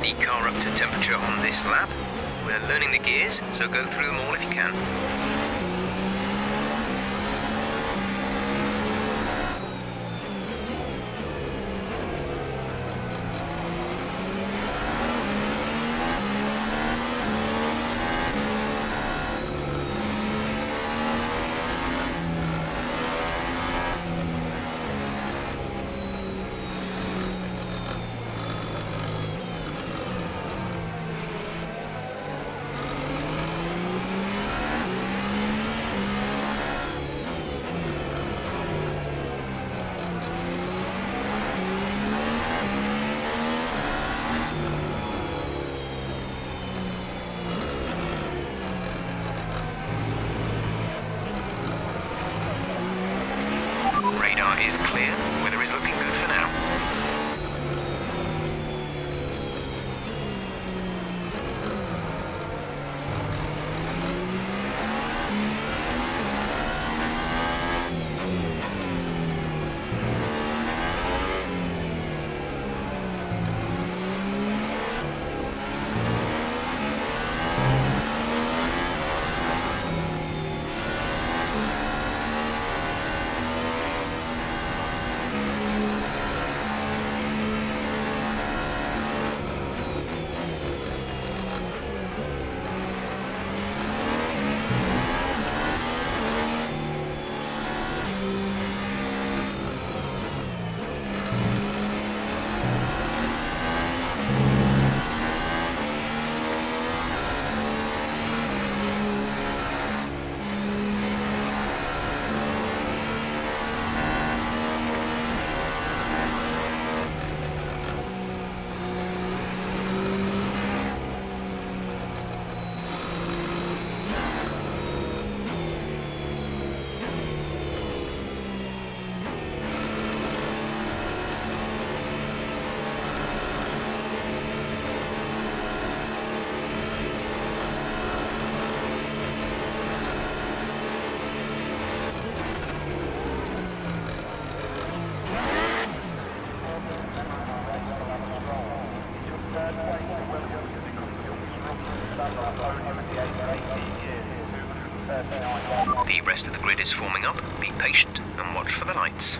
The car up to temperature on this lap. We're learning the gears, so go through them all if you can. Lights.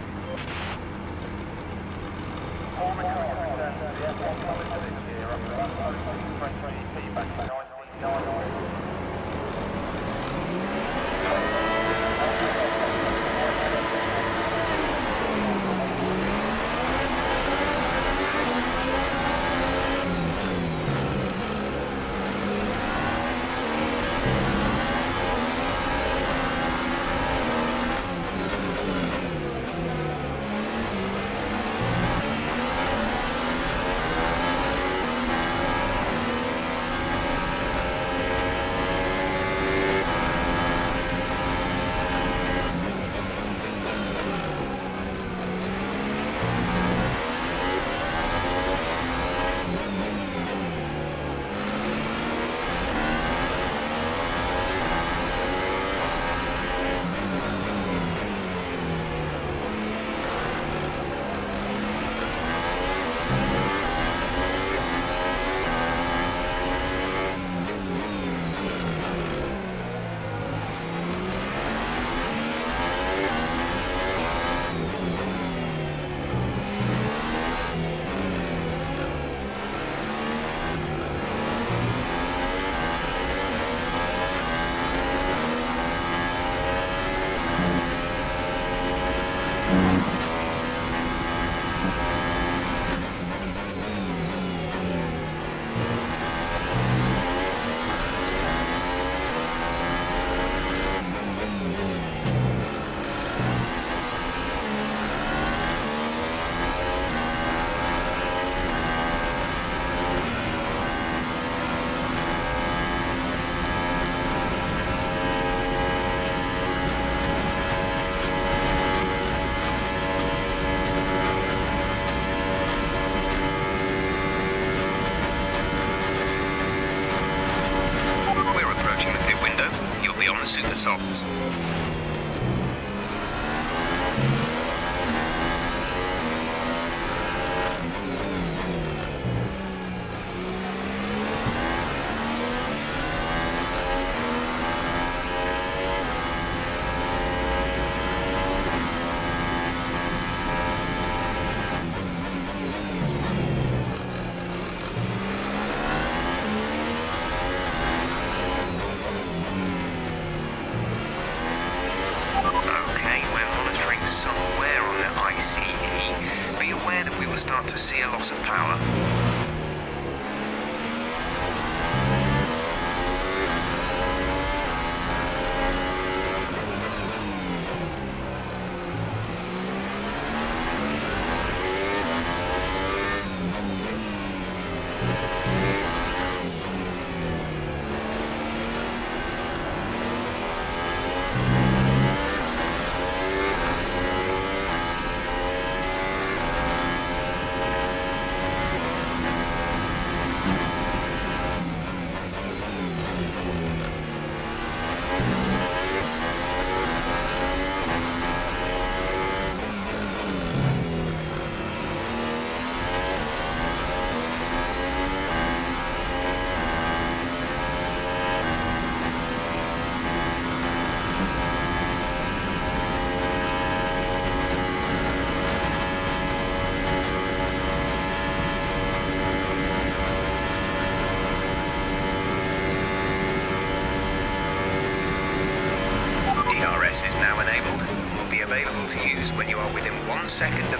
One second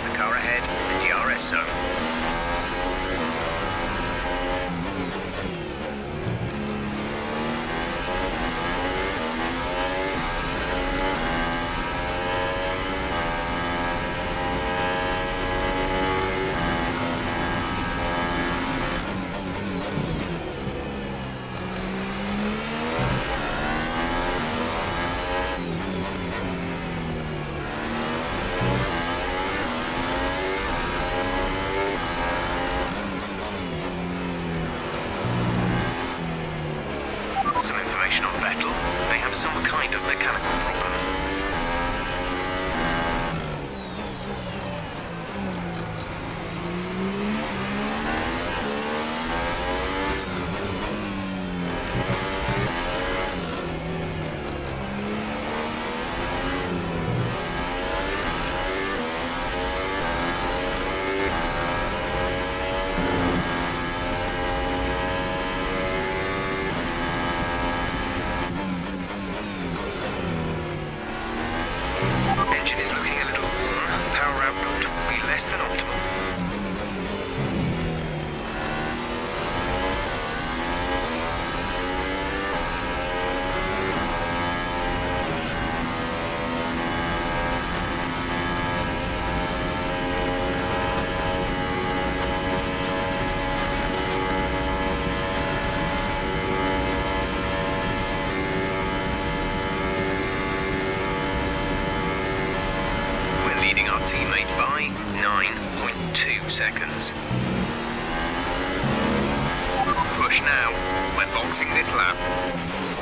うん。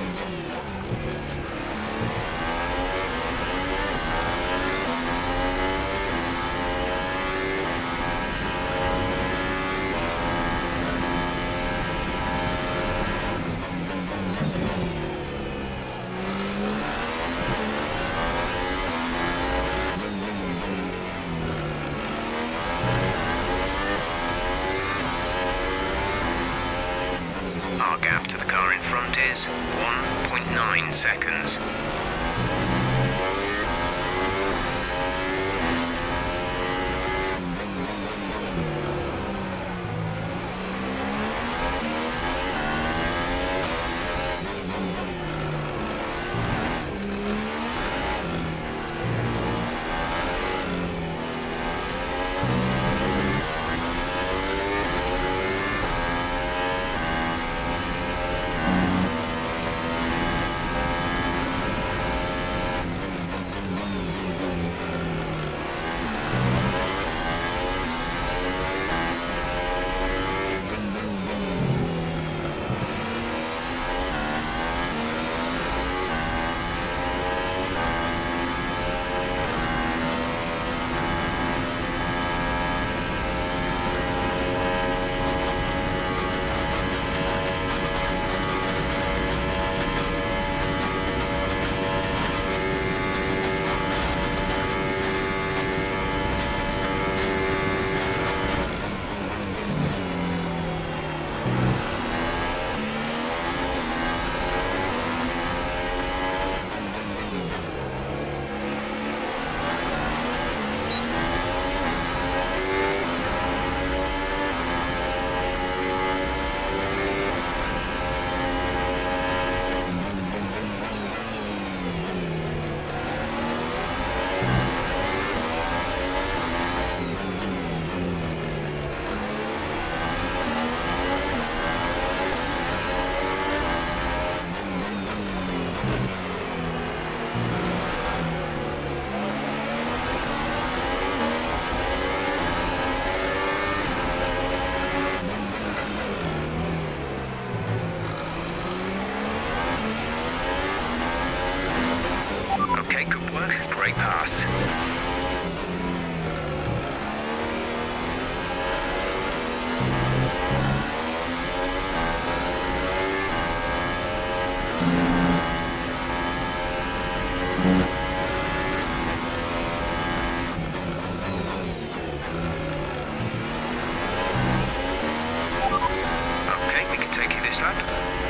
This lap.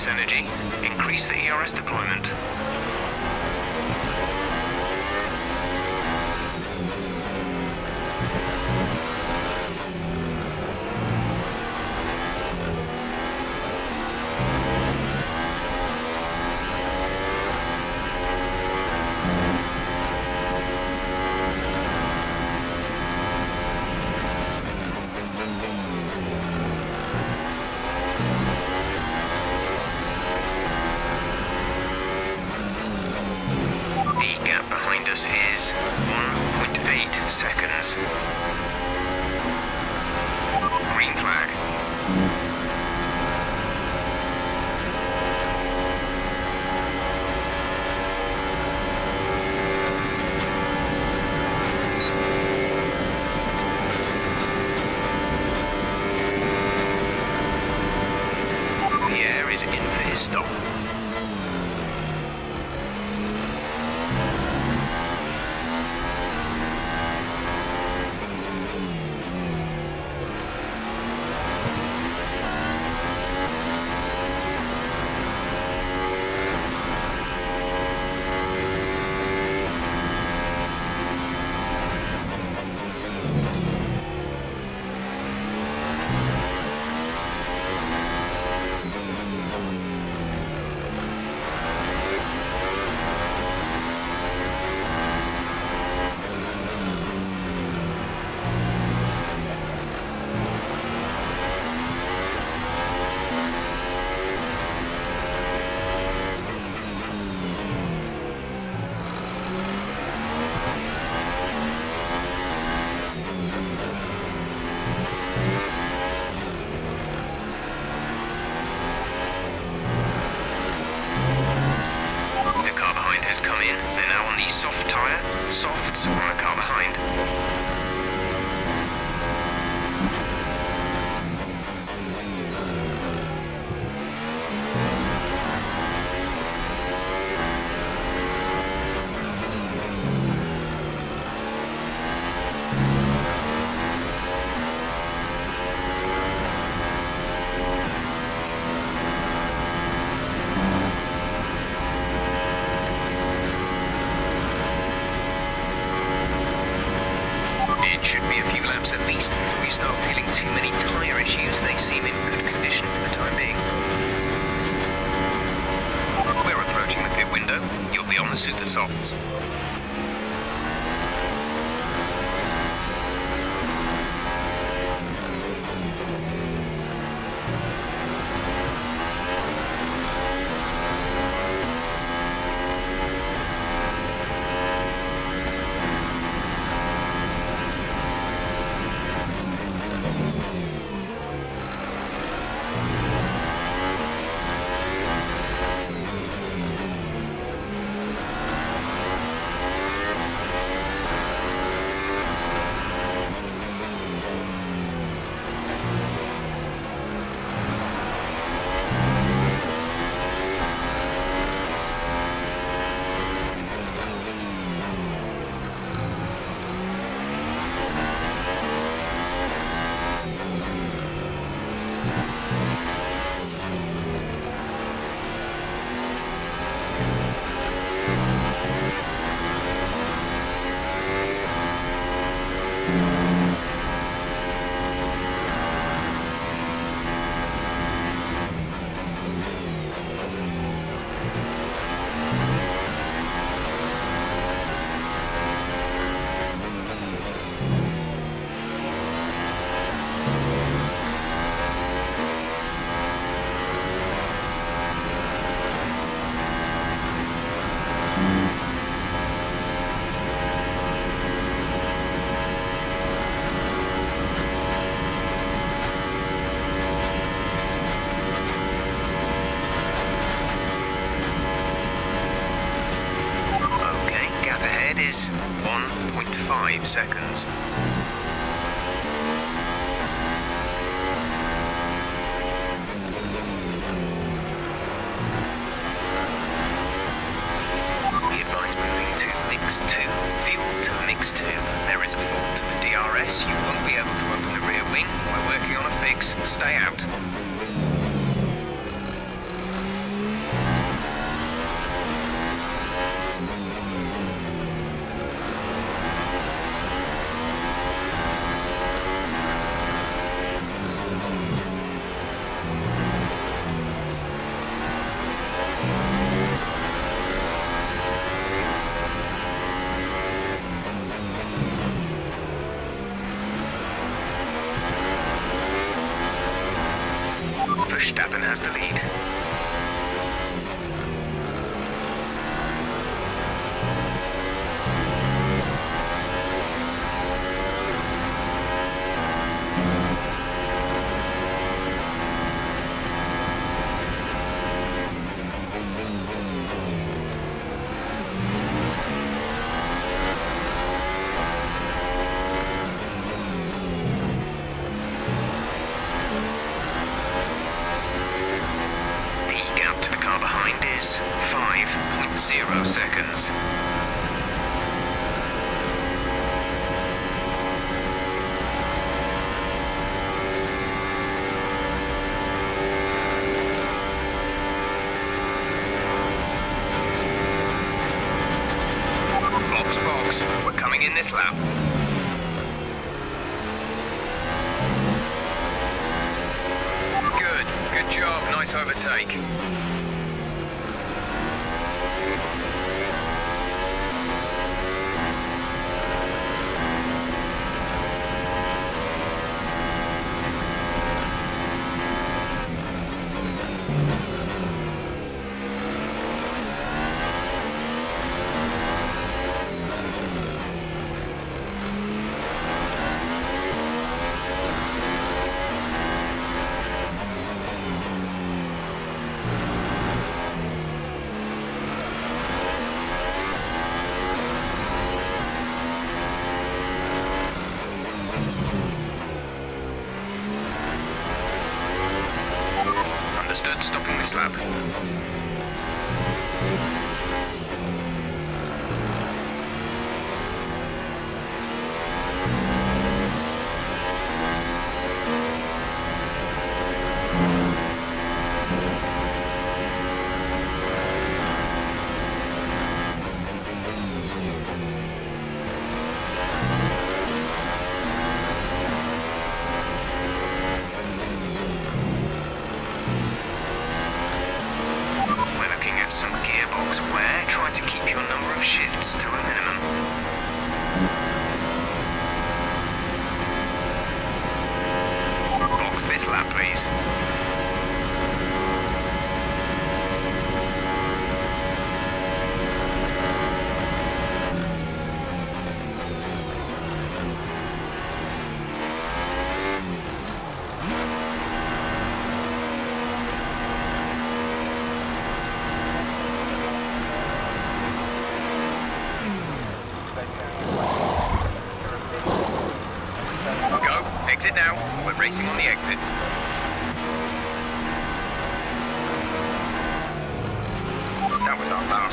This energy, increase the ERS deployment. It should be a few laps at least before we start feeling too many tyre issues. They seem in good condition for the time being. We're approaching the pit window. You'll be on the super softs. Understood.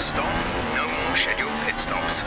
Stop. No more scheduled pit stops.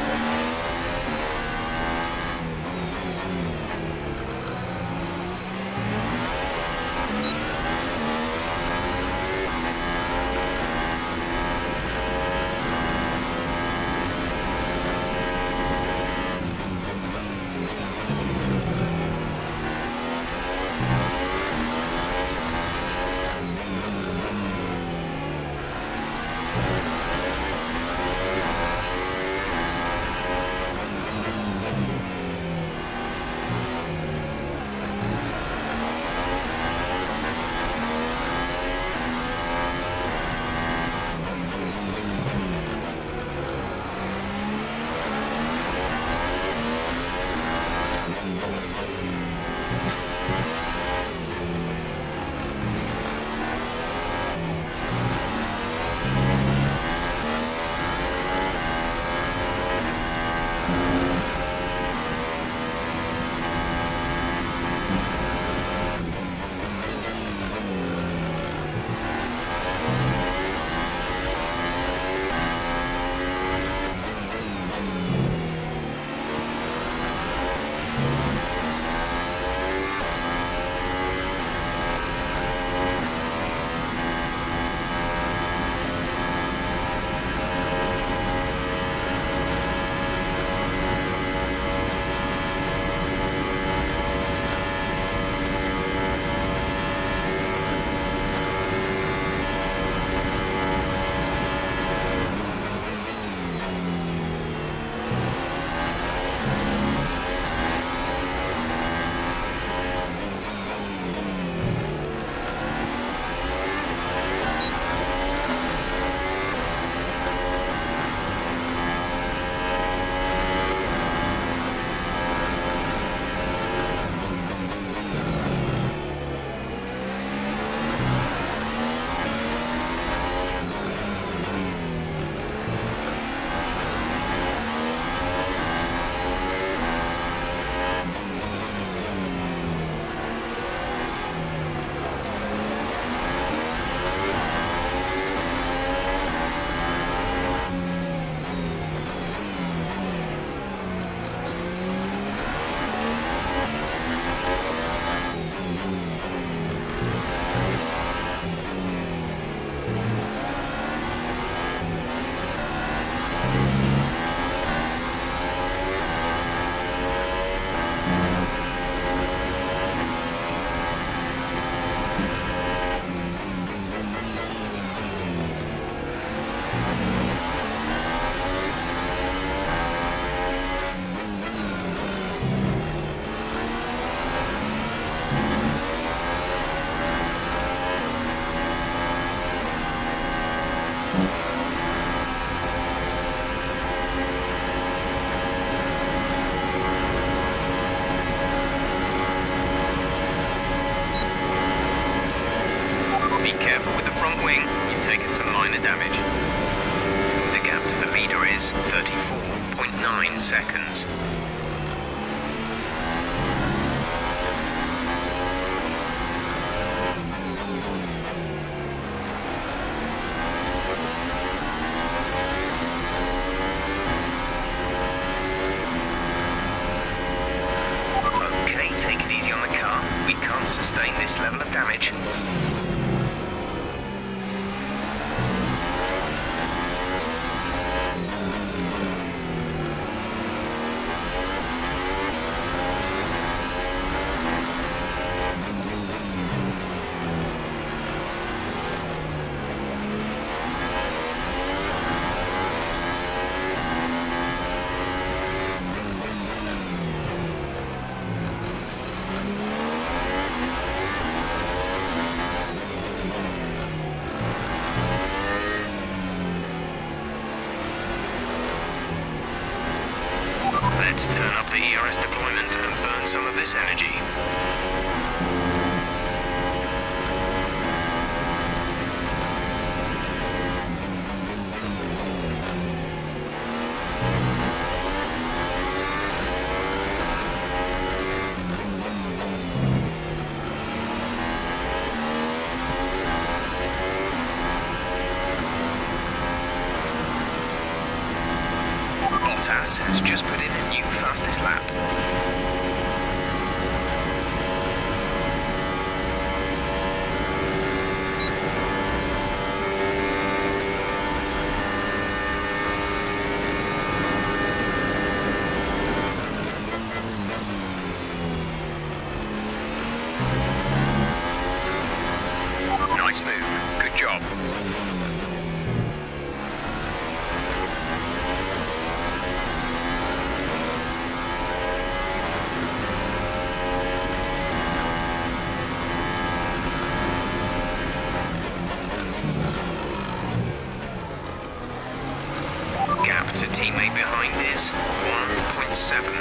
deployment and burn some of this energy.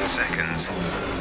seconds.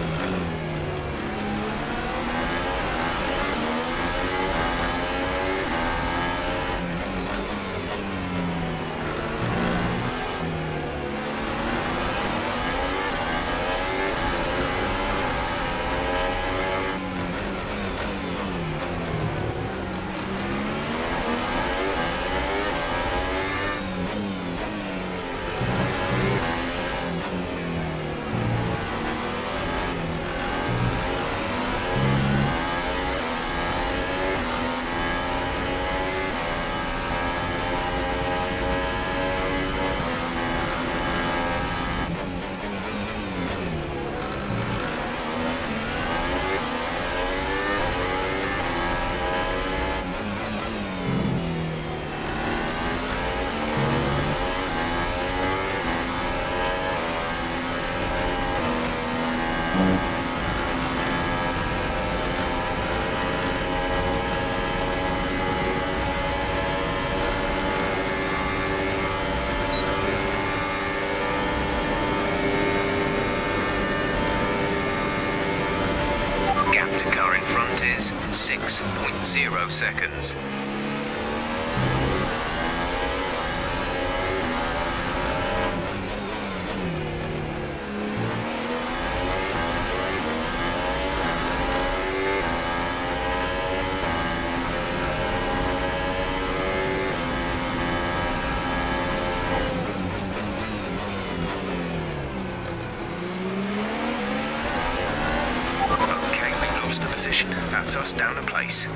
down the place.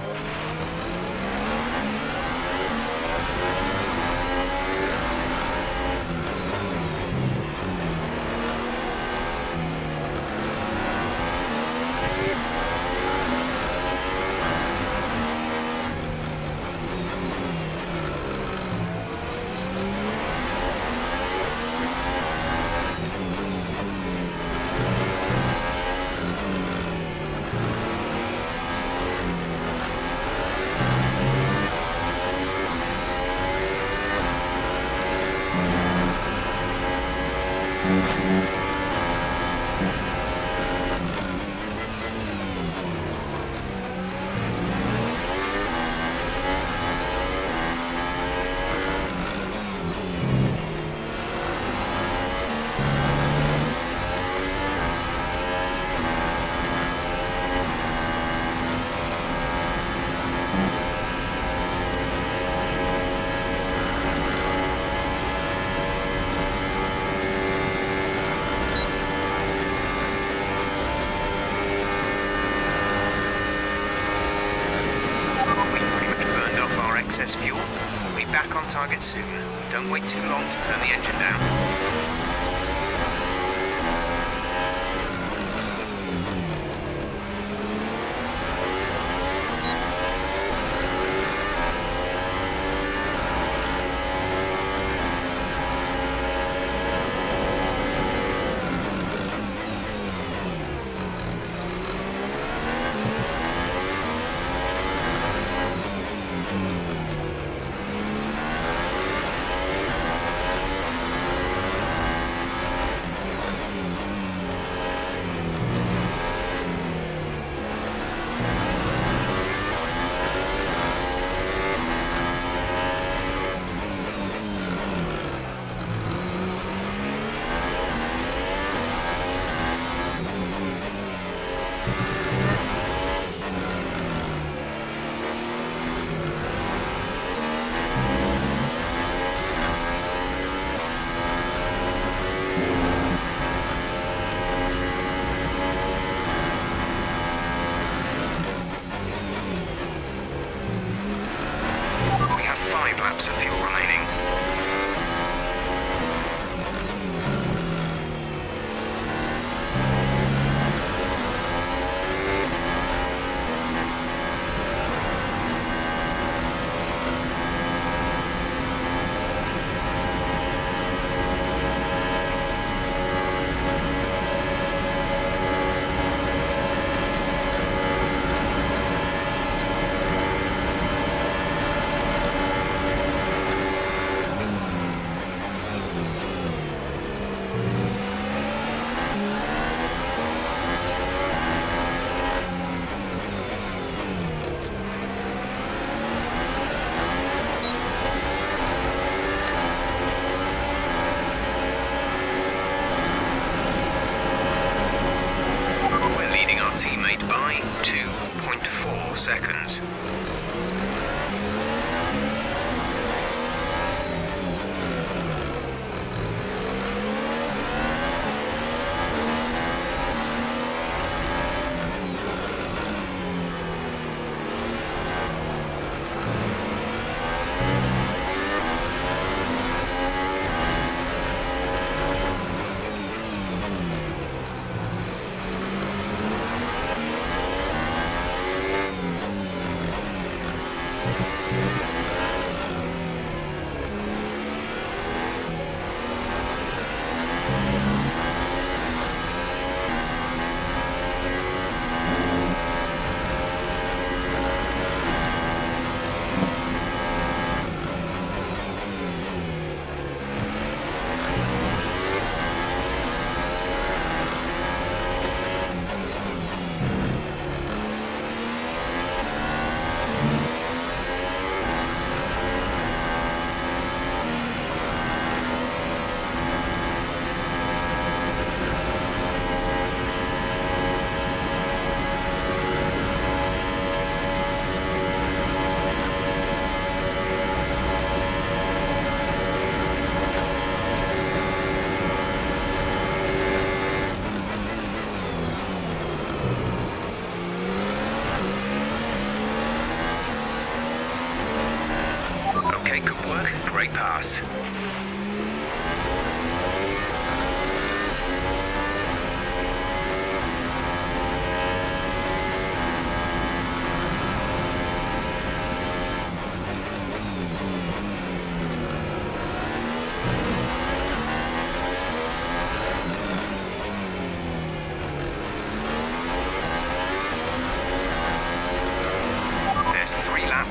excess fuel. We'll be back on target soon. Don't wait too long to turn the engine down.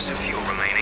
of fuel remaining.